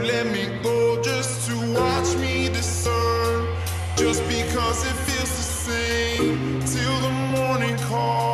let me go just to watch me discern. Just because it feels the same till the morning calls.